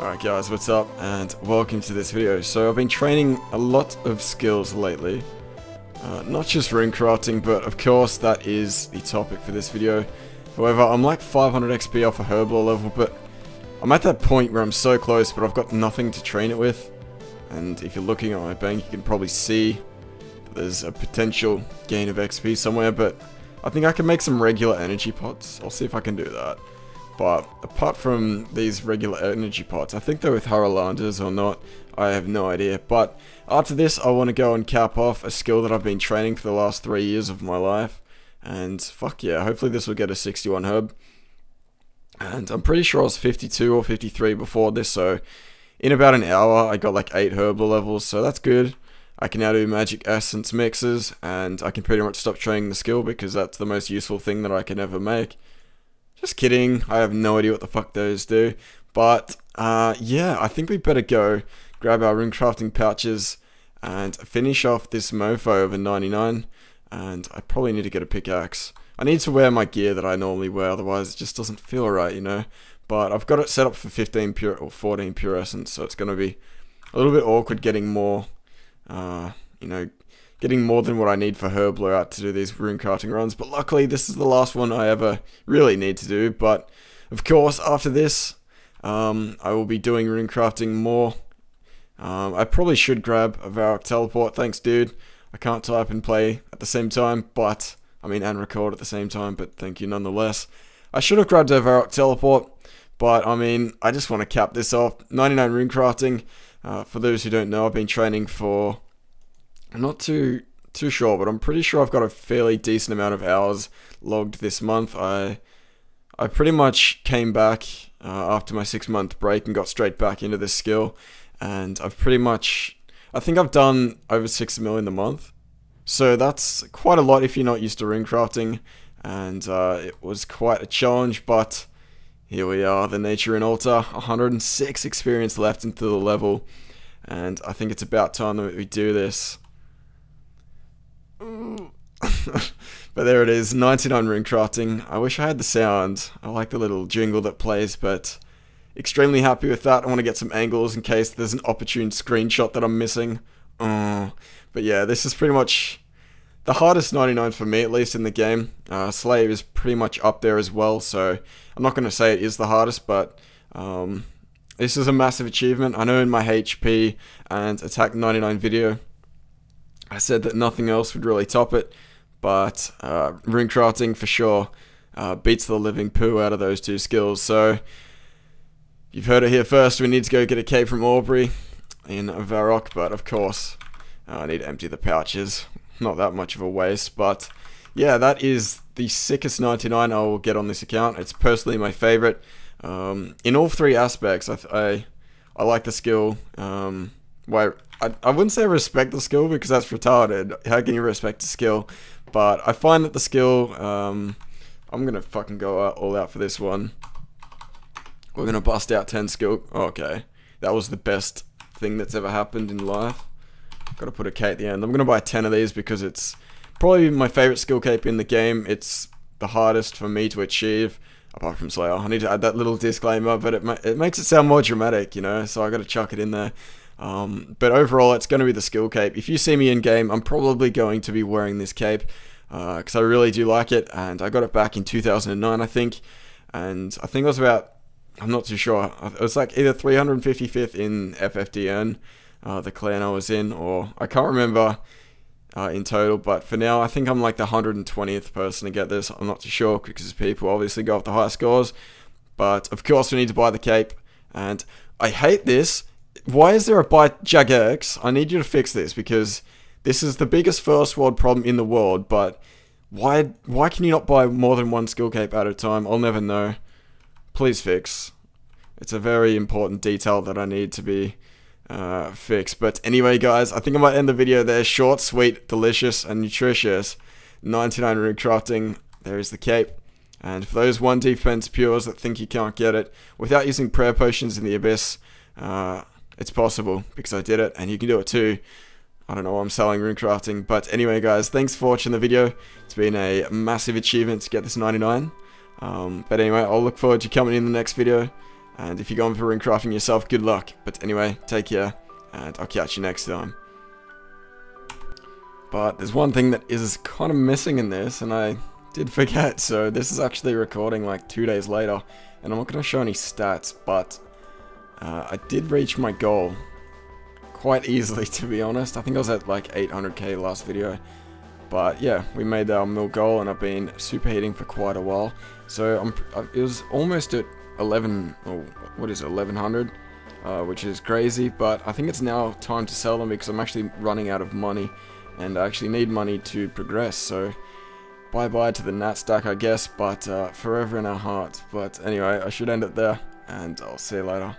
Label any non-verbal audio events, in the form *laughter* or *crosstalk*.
Alright guys, what's up and welcome to this video. So I've been training a lot of skills lately. Uh, not just rune crafting, but of course that is the topic for this video. However, I'm like 500 XP off a Herblore level, but I'm at that point where I'm so close, but I've got nothing to train it with. And if you're looking at my bank, you can probably see there's a potential gain of XP somewhere, but I think I can make some regular energy pots. I'll see if I can do that. But apart from these regular energy pots, I think they're with Harralanders or not, I have no idea. But after this, I want to go and cap off a skill that I've been training for the last three years of my life. And fuck yeah, hopefully this will get a 61 herb. And I'm pretty sure I was 52 or 53 before this, so in about an hour I got like 8 herbal levels, so that's good. I can now do magic essence mixes, and I can pretty much stop training the skill because that's the most useful thing that I can ever make. Just kidding, I have no idea what the fuck those do. But, uh, yeah, I think we better go grab our rune crafting pouches and finish off this mofo over 99. And I probably need to get a pickaxe. I need to wear my gear that I normally wear, otherwise it just doesn't feel right, you know. But I've got it set up for 15 pure or 14 pure essence, so it's going to be a little bit awkward getting more, uh, you know, getting more than what I need for her blowout to do these rune crafting runs, but luckily this is the last one I ever really need to do, but of course after this um, I will be doing rune crafting more. Um, I probably should grab a Varrock teleport, thanks dude. I can't type and play at the same time, but, I mean and record at the same time, but thank you nonetheless. I should have grabbed a Varrock teleport, but I mean, I just want to cap this off. 99 rune crafting, uh, for those who don't know, I've been training for I'm not too too sure, but I'm pretty sure I've got a fairly decent amount of hours logged this month. I I pretty much came back uh, after my six month break and got straight back into this skill, and I've pretty much I think I've done over six million a month, so that's quite a lot if you're not used to rune crafting, and uh, it was quite a challenge, but. Here we are, the Nature in Altar, 106 experience left into the level, and I think it's about time that we do this. *laughs* but there it is, 99 rune crafting. I wish I had the sound. I like the little jingle that plays, but extremely happy with that. I want to get some angles in case there's an opportune screenshot that I'm missing. Oh, but yeah, this is pretty much the hardest 99 for me, at least in the game. Uh, Slayer is pretty much up there as well, so I'm not going to say it is the hardest, but um, this is a massive achievement. I know in my HP and Attack 99 video, I said that nothing else would really top it, but uh, rune crafting for sure uh, beats the living poo out of those two skills. So you've heard it here first. We need to go get a cape from Aubury in Varrock, but of course uh, I need to empty the pouches. Not that much of a waste, but yeah, that is the sickest 99 I will get on this account. It's personally my favorite. Um, in all three aspects, I, I, I like the skill. Um, why I, I wouldn't say respect the skill because that's retarded. How can you respect the skill? But I find that the skill, um, I'm gonna fucking go out, all out for this one. We're gonna bust out 10 skill. Okay, that was the best thing that's ever happened in life. Gotta put a K at the end. I'm gonna buy 10 of these because it's probably my favorite skill cape in the game. It's the hardest for me to achieve apart from Slayer. I need to add that little disclaimer, but it, ma it makes it sound more dramatic, you know, so I gotta chuck it in there. Um, but overall, it's going to be the skill cape. If you see me in game, I'm probably going to be wearing this cape because uh, I really do like it. And I got it back in 2009, I think. And I think it was about, I'm not too sure. It was like either 355th in FFDN, uh, the clan I was in, or I can't remember uh, in total. But for now, I think I'm like the 120th person to get this. I'm not too sure because people obviously go off the high scores. But of course, we need to buy the cape. And I hate this why is there a byte Jagex? I need you to fix this because this is the biggest first world problem in the world, but why why can you not buy more than one skill cape at a time? I'll never know. Please fix. It's a very important detail that I need to be uh, fixed. But anyway, guys, I think I might end the video there. Short, sweet, delicious, and nutritious. 99 rune crafting. There is the cape. And for those 1 defense pures that think you can't get it, without using prayer potions in the abyss, uh, it's possible because I did it and you can do it too. I don't know why I'm selling rune crafting, but anyway guys, thanks for watching the video. It's been a massive achievement to get this 99. Um, but anyway, I'll look forward to coming in the next video. And if you're going for ring crafting yourself, good luck. But anyway, take care, and I'll catch you next time. But there's one thing that is kind of missing in this, and I did forget, so this is actually recording like two days later, and I'm not going to show any stats, but uh, I did reach my goal quite easily, *laughs* to be honest. I think I was at like 800k last video, but yeah, we made our mill goal, and I've been superheating for quite a while, so I'm, uh, it was almost at 11, or what is it, 1100, uh, which is crazy, but I think it's now time to sell them because I'm actually running out of money, and I actually need money to progress, so bye-bye to the Nat stack, I guess, but uh, forever in our hearts. But anyway, I should end it there, and I'll see you later.